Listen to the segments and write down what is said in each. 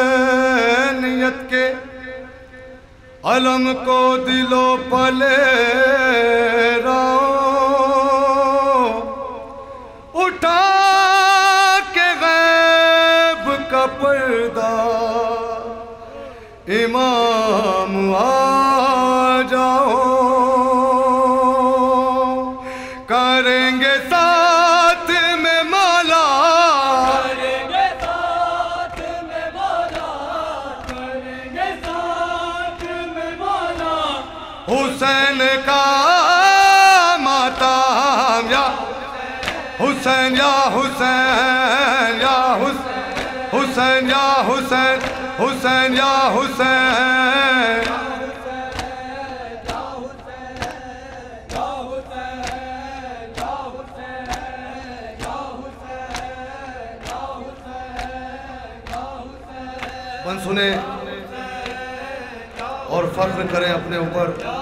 हुसैनियत के अलम को दिलो पले उठा या हुसैन। सुने और फख्र करें अपने ऊपर।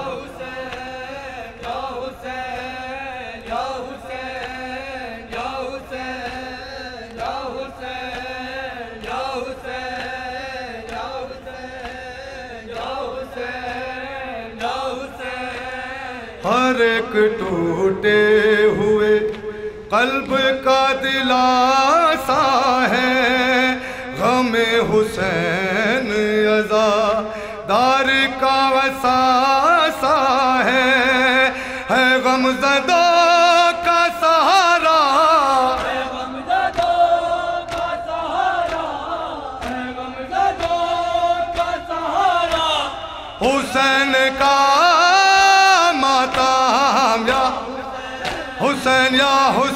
टूटे हुए, कल्ब का दिलासा है। गमे हुसैन अजा, दार का वसासा है। है गम जदा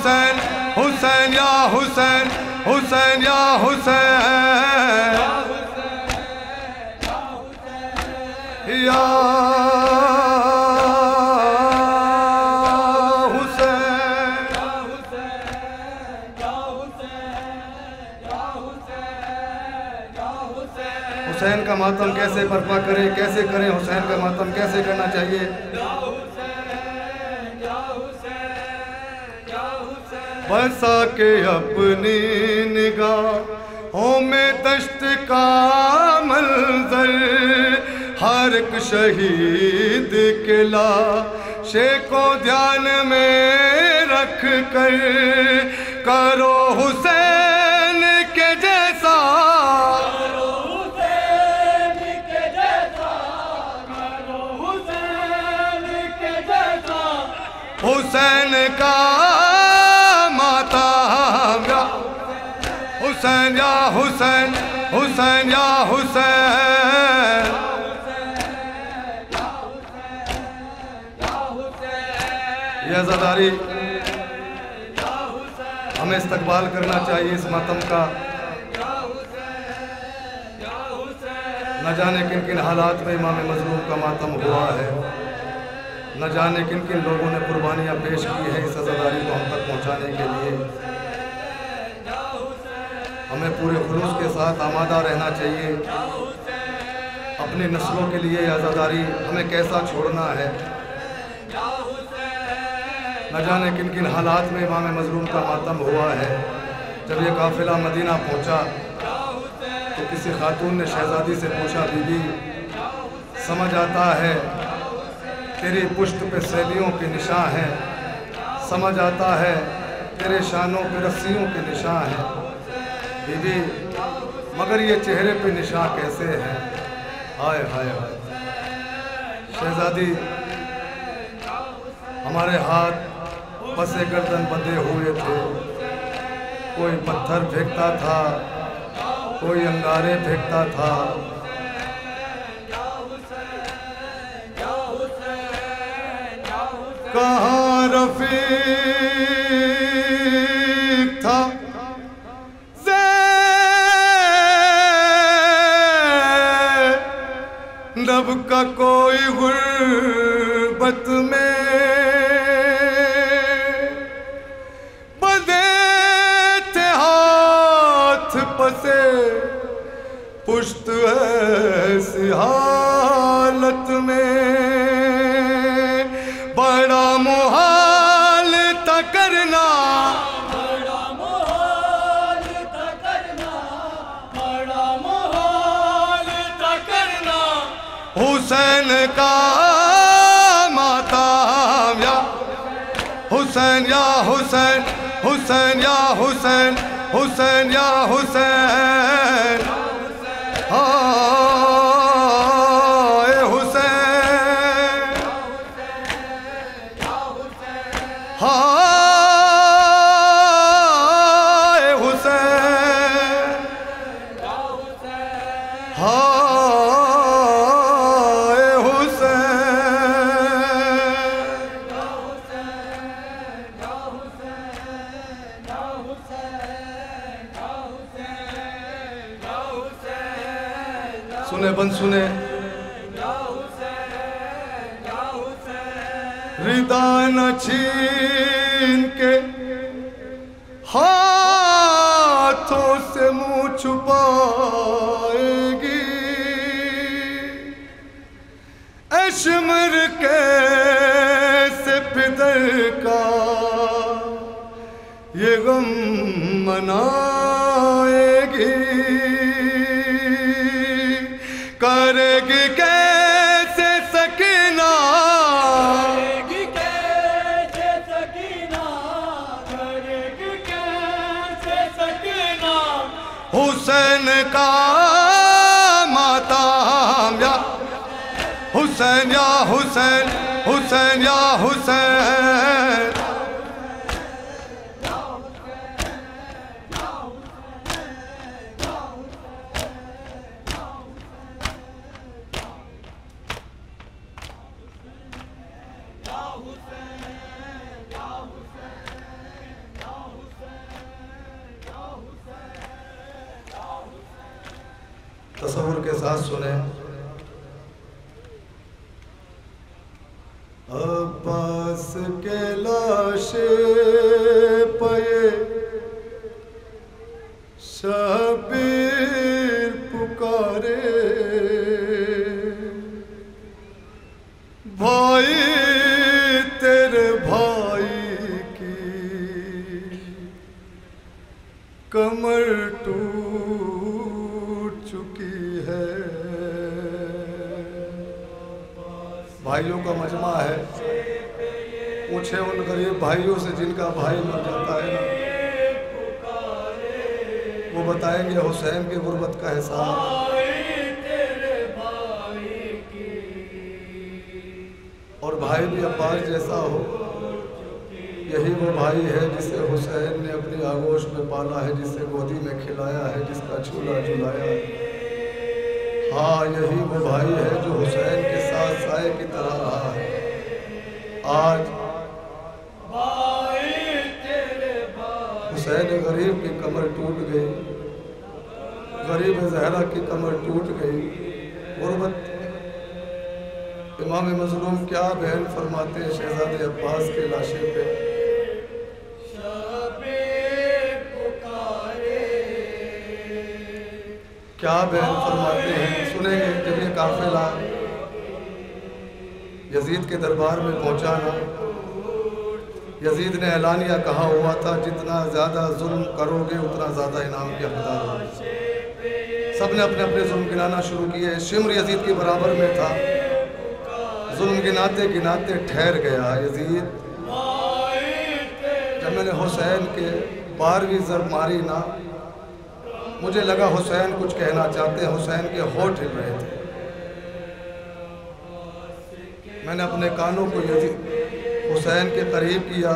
हुसैन हुसैन या हुसैन हुसैन या हुसैन या हुसैन का मातम कैसे बर्पा करें, कैसे करें? हुसैन का मातम कैसे करना चाहिए? बसा के अपनी निगाहों में दश्त का मंजर। हर एक शहीद के लाशे को ध्यान में रख कर करो हुसैन के जैसा। हुसैन का हुसैन हुसैन या हुसैन। ये आज़ादारी हमें इस्तकबाल करना चाहिए इस मातम का। न जाने किन किन हालात में इमाम मजलूम का मातम हुआ है। न जाने किन किन लोगों ने कुर्बानियाँ पेश की है इस आज़ादारी को हम तक पहुँचाने के लिए। हमें पूरे खुलूस के साथ आमादा रहना चाहिए। अपनी नस्लों के लिए आज़ादारी हमें कैसा छोड़ना है? न जाने किन किन हालात में इमाम मजलूम का मातम हुआ है। जब ये काफिला मदीना पहुँचा तो किसी खातून ने शहजादी से पूछा, बीबी, समझ आता है तेरी पुश्त पे सैलियों के निशान हैं। समझ आता है तेरे शानों पे रस्सियों के निशान हैं। बीबी मगर ये चेहरे पे निशान कैसे हैं? हाय हाय हाय। शहजादी, हमारे हाथ पसे गर्दन बंधे हुए थे। कोई पत्थर फेंकता था, कोई अंगारे फेंकता था। कहाँ रफीक? हुसैन या हुसैन हुसैन या हुसैन। हुसैन या हुसैन हुसैन या हुसैन भाइयों से जिनका भाई मर जाता है ना, वो बताएँगे, हुसैन की गुर्बत का एहसास और भाई भी अब्बास जैसा हो, यही वो भाई है जिसे हुसैन ने अपनी आगोश में पाला है, जिसे गोदी में खिलाया है, जिसका झूला झुलाया है। हाँ यही वो भाई है जो हुसैन के साथ साय की तरह रहा है। आज हुसैन गरीब की कमर टूट गई। गरीब जहरा की कमर टूट गई। गुर्बत इमाम मजलूम क्या बहन फरमाते शहजादे अब्बास के लाशे पे? क्या बहन फरमाते हैं? सुनेंगे, जब ये काफिला यजीद के दरबार में पहुँचा ना यजीद ने ऐलानिया कहा हुआ था, जितना ज़्यादा जुल्म करोगे, उतना ज़्यादा इनाम के हकदार हो सबने अपने अपने जुल्म गिनाना शुरू किए। शिमर यजीद के बराबर में था। जुल्म गिनाते गिनाते ठहर गया यजीद। जब मैंने हुसैन के बारहवीं जर मारी ना, मुझे लगा हुसैन कुछ कहना चाहते हैं। हुसैन के होठ हिल रहे थे। मैंने अपने कानों को यजीद हुसैन के करीब किया।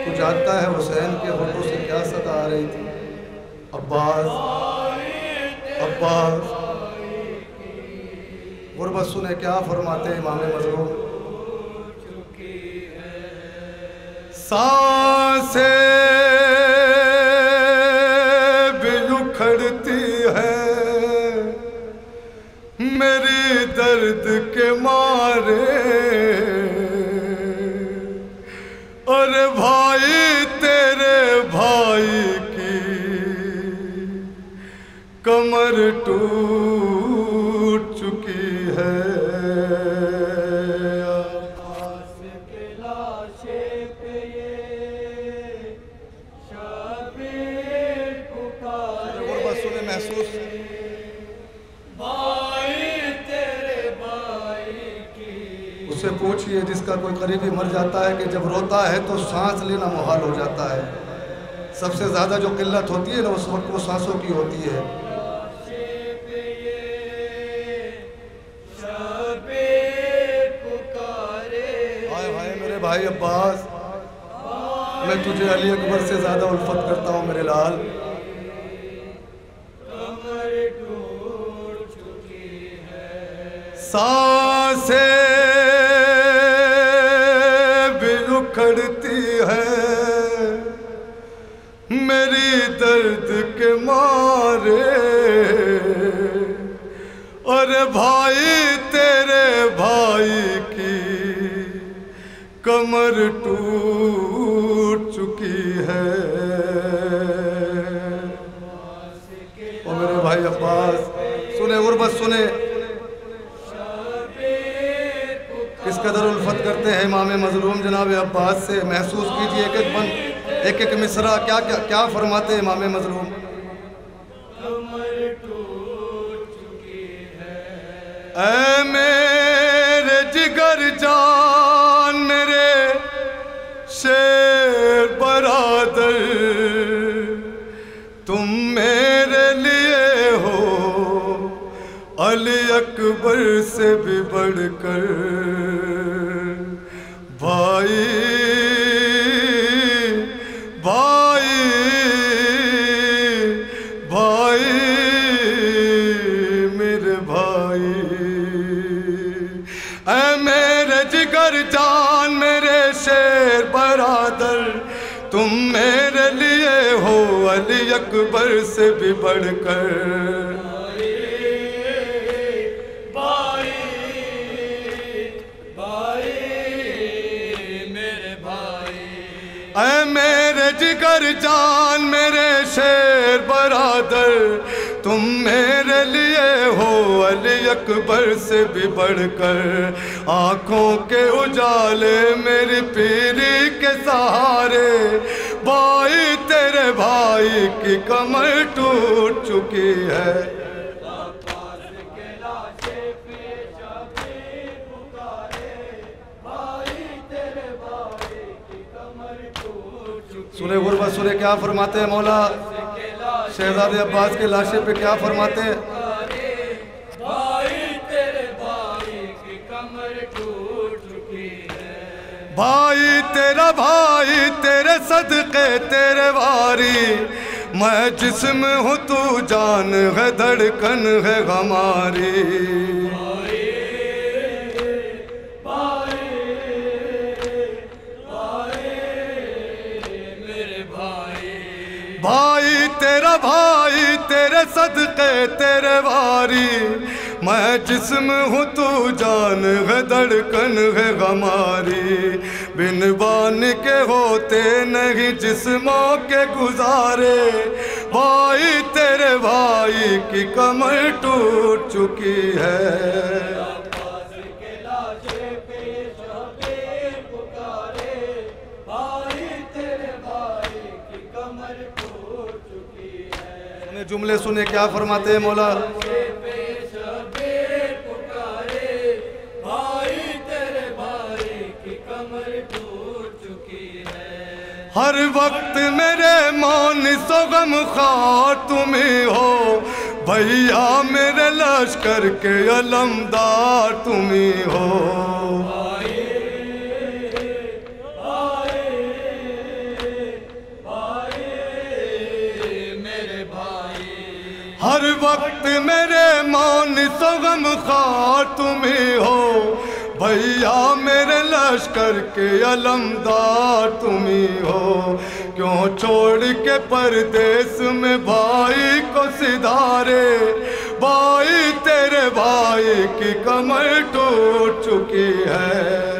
तो जानता है हुसैन के होठों से क्या सदा आ रही थी। अब्बास अब्बास। गुरबत सुने क्या फरमाते इमाम मजलूम साँसें भी उखड़ती है। मेरी दर्द के मारे टूट चुकी है। महसूस। उससे पूछिए जिसका कोई करीबी मर जाता है कि जब रोता है तो सांस लेना मुहाल हो जाता है। सबसे ज़्यादा जो किल्लत होती है ना उस वक्त वो सांसों की होती है। मैं तुझे अली अकबर से ज़्यादा उल्फत करता हूँ मेरे लाल। है। और मेरे भाई अब्बास, सुने, गुरबत सुने। किस कदर उल्फत करते हैं इमाम मजलूम जनाब अब्बास से? महसूस कीजिए एक एक बन, एक एक मिसरा, क्या क्या क्या फरमाते हैं इमाम मजलूम? मेरे जिगर जान मेरे शेर अकबर से भी बढ़कर। भाई भाई भाई, मेरे भाई। जान, मेरे शेर तुम मेरे लिए हो अली अकबर से भी बढ़कर। मेरे जान मेरे शेर बरादर तुम मेरे लिए हो अली अकबर से भी बढ़कर। आँखों के उजाले मेरी पीरी के सहारे। भाई तेरे भाई की कमर टूट चुकी है। सुने गुरबत सुने क्या फरमाते हैं मौला? शहजादे अब्बास के लाशे पे क्या फरमाते भाई तेरा भाई तेरे सदके, तेरे वारी। मैं जिस्म हूँ, तू जान है, धड़कन है हमारी। तेरा भाई, तेरे सदके, तेरे वारी। मैं जिस्म हूँ, तू जान है, धड़कन है हमारी बिन बान के होते नहीं जिस्मों के गुजारे। भाई, तेरे भाई की कमर टूट चुकी है। जुमले सुने, क्या फरमाते हैं मौला? हर वक्त मेरे मौन सोगम खार तुम ही। भैया मेरे लश्कर के अलमदार तुम ही। हर वक्त मेरे मौन सोगम खार तुम ही। भैया मेरे लश्कर के अलमदार तुम ही। क्यों छोड़ के परदेस में भाई को सिधारे? भाई तेरे भाई की कमर टूट चुकी है।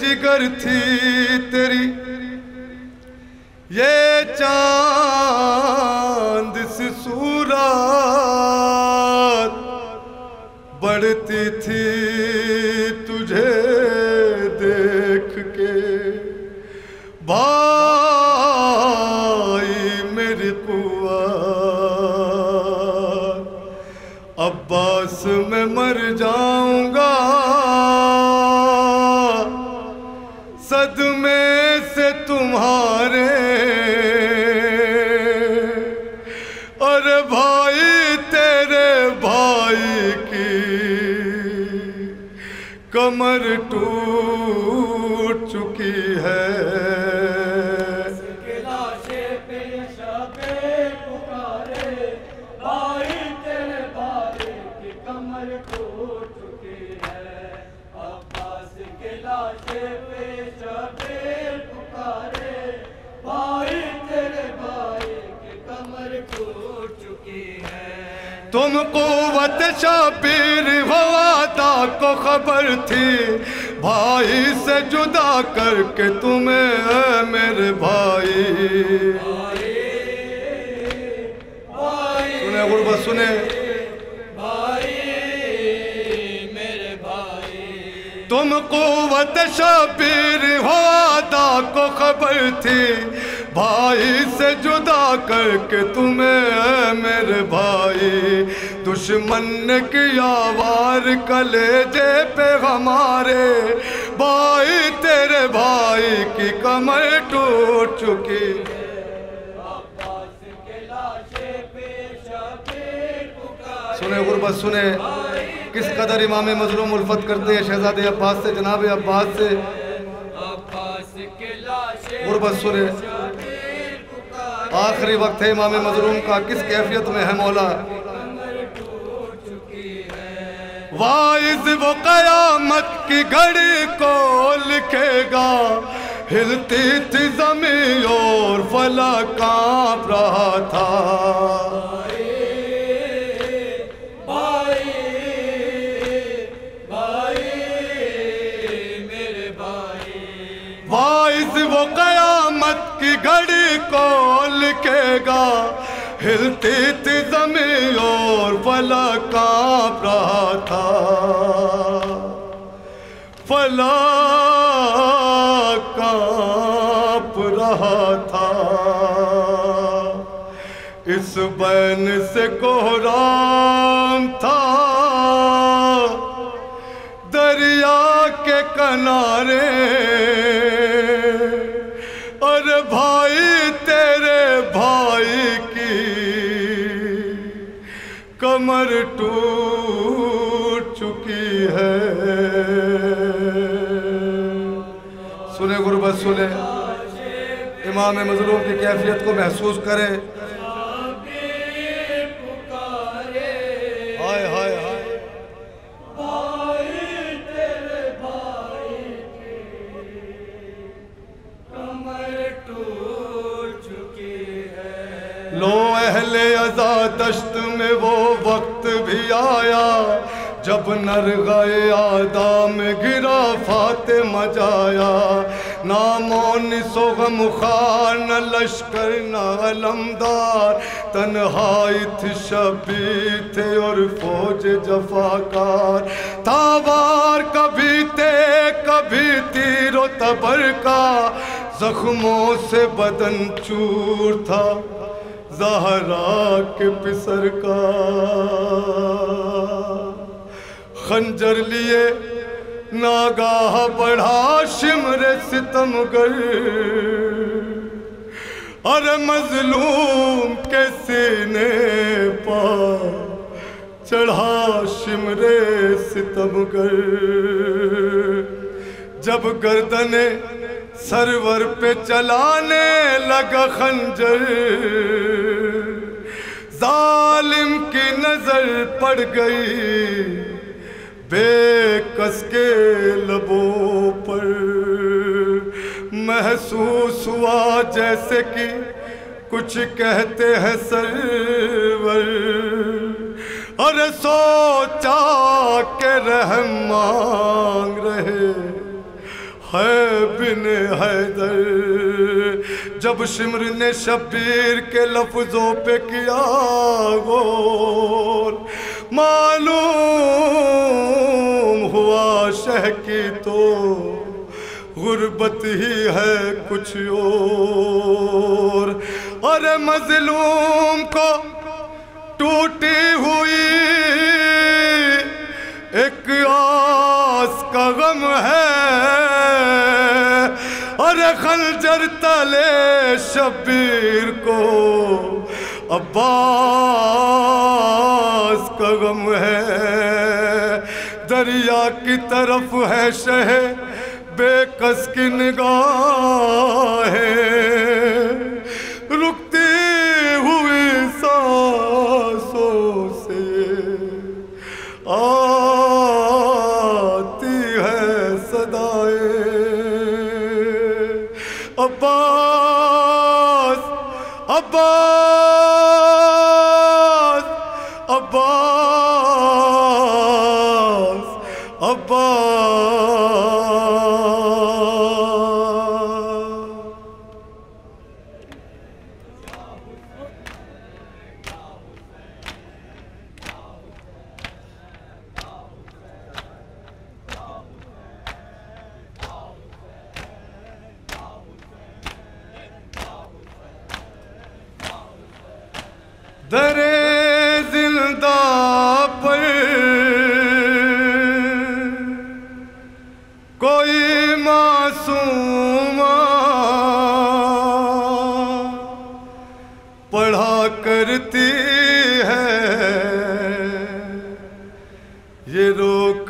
जिगर थी तेरी ये चाँद मुराद बढ़ती थी। में मर जाऊँगा। सदमे से तुम्हारे अरे भाई तेरे भाई की कमर टूट शाबिर हवादा को खबर थी। भाई से जुदा करके तुम्हें है मेरे भाई। सुने गुरबत सुने। तुम कुवत शाबिर हवादा को खबर थी। भाई से जुदा करके तुम्हें है मेरे भाई। दुश्मन ने किया वार कलेजे पे हमारे। भाई, तेरे भाई की कमर टूट चुकी। सुने गुरबत, सुने। किस कदर इमाम मजलूम उल्फत करते हैं शहजादे अब्बास से, जनाब अब्बास से? गुरबत, सुने। आखिरी वक्त है इमाम मजलूम का। किस कैफियत में है मौला? वाइज वो कयामत की घड़ी को लिखेगा। हिलती थी जमी और फला काँप रहा था। वो कयामत की घड़ी को लिखेगा। हिलती थी ज़मीन और फला काँप रहा था। फला काँप रहा था। इस बैन से कोहराम था। दरिया के किनारे कमर टूट चुकी है। सुने गुरबत सुने। इमाम मजलूम की कैफियत को महसूस करें। है अहले अजा दश्त में वो वक्त भी आया, जब नर गए आदा में गिरा फाते मजाया नामो निसो गम खार न लश्कर न अलमदार। तन्हाई थी शबी थे और फौज जफाकार। तावार कभी ते कभी तीरो तबर का। जख्मों से बदन चूर था। जहरा के पिसर का। खंजर लिए नागाह बढ़ा शिमर सितमगर अरे मजलूम के सीने पा चढ़ा शिमरे सितमगर जब गर्दने सरवर पे चलाने लगा खंजर। जालिम की नज़र पड़ गई, बेकस के लबों पर। महसूस हुआ जैसे कि कुछ कहते हैं सरवर। अरे सोचा के रहम मांग रहे। है बिन हैदर। जब शिमर ने शबीर के लफ्जों पे किया गोल मालूम हुआ शह की तो गुर्बत ही है कुछ और। अरे मजलूम को टूटी हुई एक आस का गम है खंजर तले शबीर को। अब्बास का गम है, दरिया की तरफ़ है शह, बेकस की निगाहें।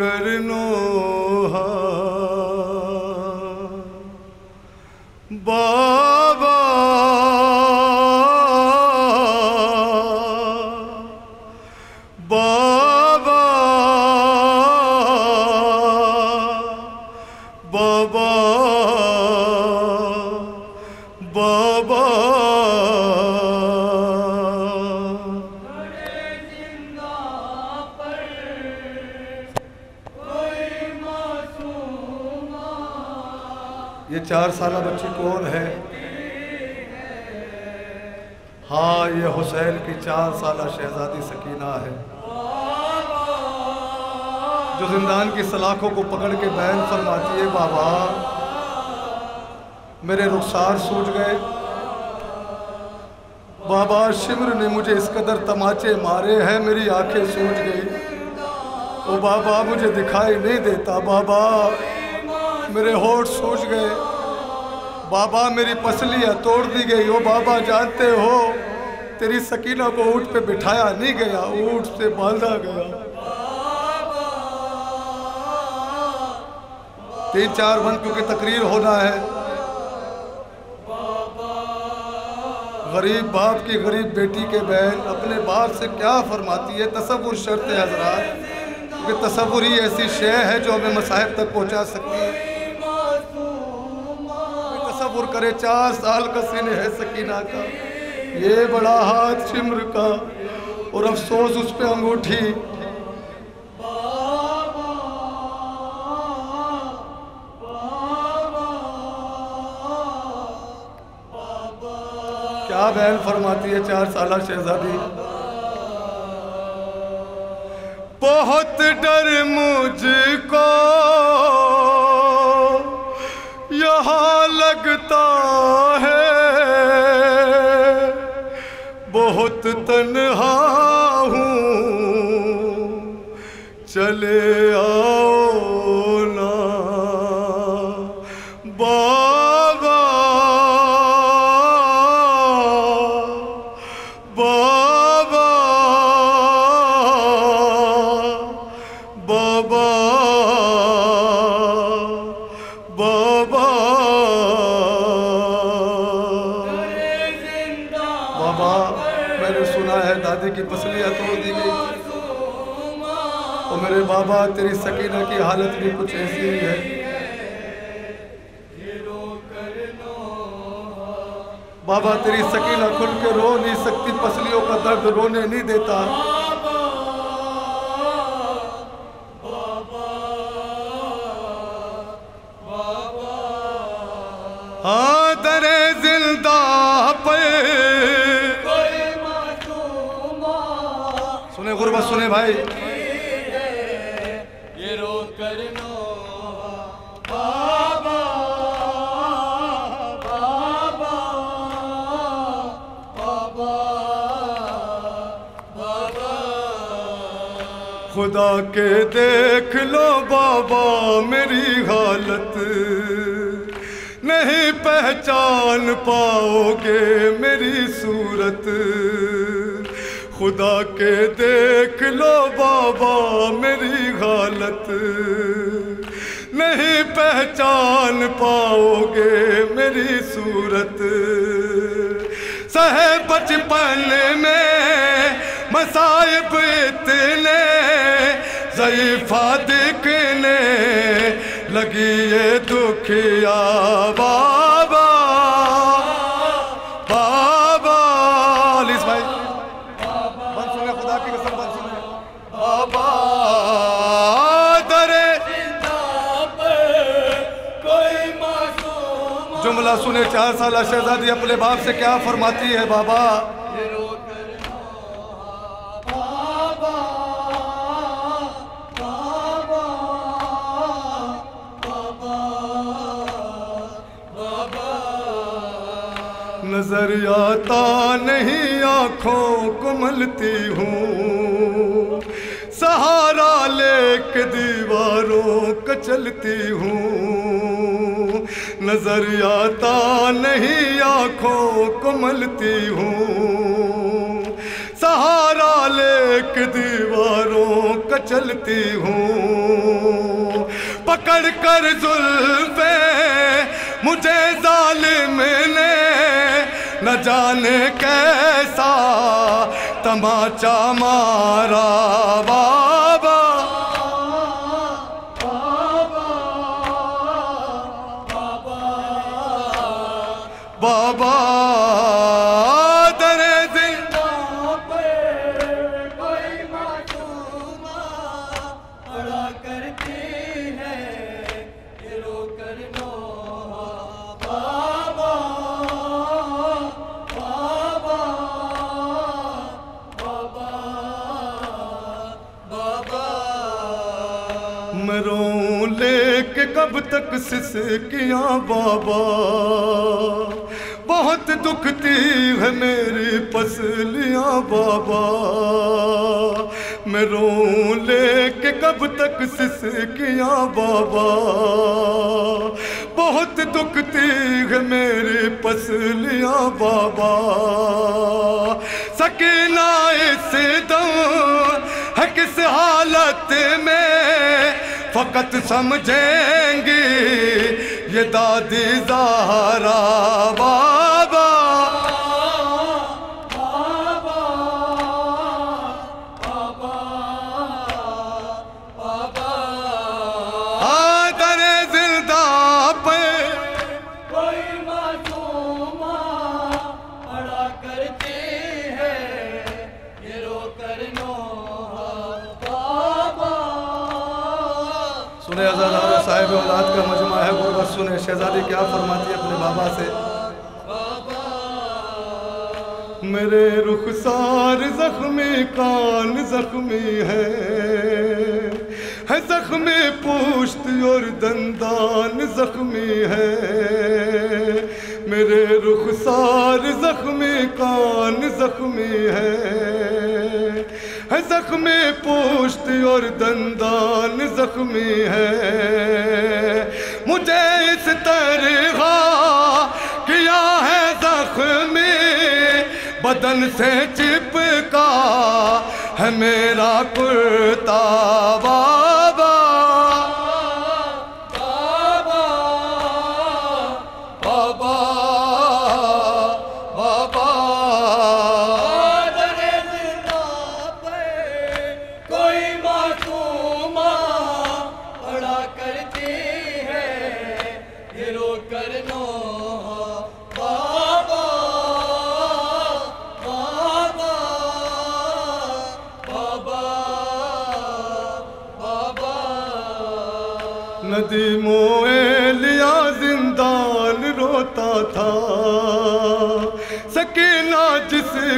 रो की पकड़ के बहन फरमाती है, बाबा, मेरे रुखसार सूझ गए। बाबा शिमर ने मुझे इस कदर तमाचे मारे हैं, मेरी आँखें सूझ गई। ओ बाबा, मुझे दिखाई नहीं देता। बाबा, मेरे होठ सूझ गए। बाबा, मेरी पसलियाँ तोड़ दी गई। ओ बाबा, जानते हो, तेरी सकीना को ऊँट पे बिठाया नहीं गया, ऊँट से बांधा गया। तीन चार मन क्योंकि तकरीर होना है। गरीब बाप की गरीब बेटी के बहन अपने बाप से क्या फरमाती है? तसव्वुर शर्त है हजरात। क्योंकि तसव्वुर ही ऐसी शय है जो हमें मसाहब तक पहुँचा सकती है। तस्वुर करे चार साल का सीन है सकीना का। ये बड़ा हाथ शिमर का। और अफसोस उस पर अंगूठी। क्या बहन फरमाती है, चार साल शहजादी। बहुत डर मुझको, यहाँ लगता है। बहुत तन्हा हूँ, चले आओ। तेरी सकीना की हालत भी कुछ ऐसी ही है। बाबा तेरी सकीना खुल के रो नहीं सकती पसलियों का दर्द रोने नहीं देता। हाँ दरे ज़िंदा पे। सुने गुरबत सुने भाई। करनो। बाबा बाबा खुदा के देख लो बाबा मेरी हालत। नहीं पहचान पाओगे मेरी सूरत। खुदा के देख लो बाबा मेरी हालत। नहीं पहचान पाओगे मेरी सूरत। सह बचपन में मसाइब इतने जईफा दिखने लगी ये दुखिया बाबा चार साल शहजादी अपने बाप से क्या फरमाती है, बाबा? नज़र आता नहीं, आँखों को मलती हूँ। सहारा लेके दीवारों का चलती हूँ। नज़र आता नहीं, आँखों को मलती हूँ। सहारा लेके दीवारों का चलती हूँ। पकड़ कर जुल्फे मुझे जालिम ने न जाने कैसा तमाचा मारा बाबा तक सिसकिया बाबा। बहुत दुखती है मेरी पसलियाँ बाबा। मरों लेके कब तक सिसकिया बाबा। बहुत दुखती है मेरी पसलियाँ बाबा। सकीना इस दम है किस हालत में फकत समझेंगी ये दादी जारा साहिब, औलाद का मजमा है गुरबत सुने। शहजादी क्या फरमाती है अपने बाबा से? मेरे रुखसार जख्मी कान जख्मी है है जख्मी पुश्त और दंदान जख्मी है। मेरे रुखसार जख्मी कान जख्मी है है जख्मी पुश्त और दंदान जख्मी है। मुझे इस तरह किया है जख्मी। बदन से चिपका है मेरा कुर्ता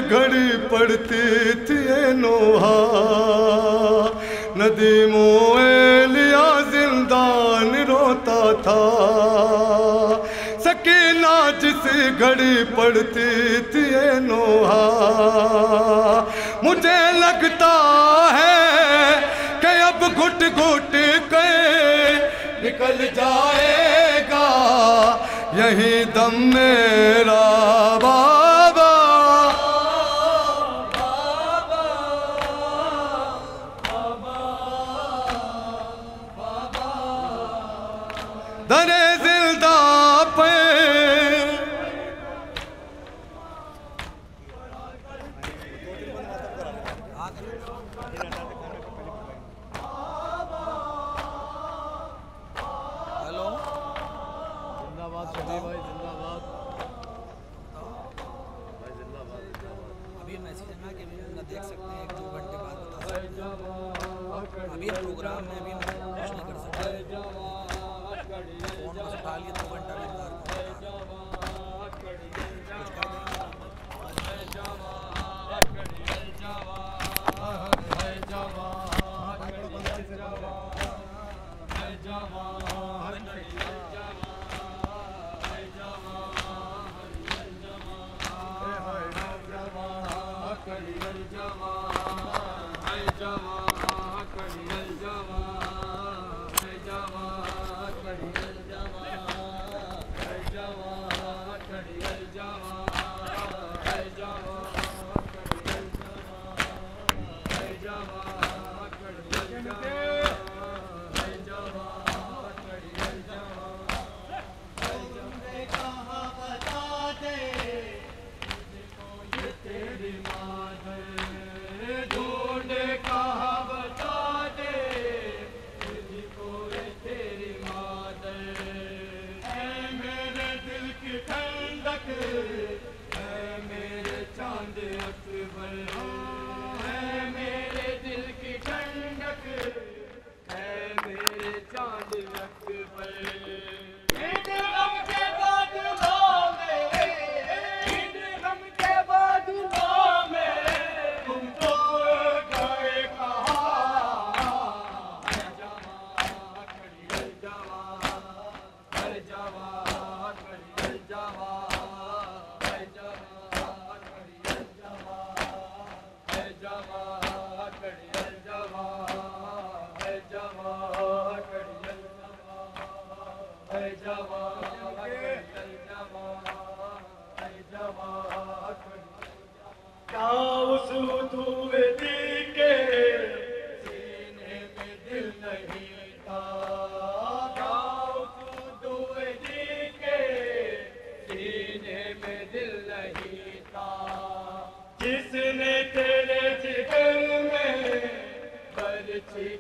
घड़ी पड़ती थी नोहा नदी मोए लिया जिंदान रोता था। सकीना जिस घड़ी पड़ती थी नोहा मुझे लगता है कि अब घुट घुट के निकल जाएगा। यही दम मेरा बाबा दरे क्या उस धुए के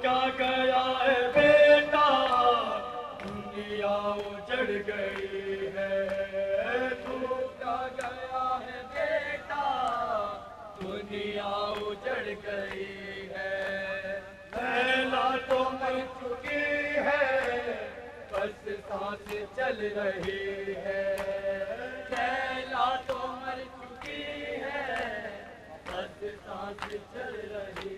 क्या गया है बेटा, दुनिया उजड़ गई है। तू क्या गया है बेटा, दुनिया उजड़ गई है। पहला तो मर चुकी है, बस सांस चल रही है। पहला तो मर चुकी है, बस सांस चल रही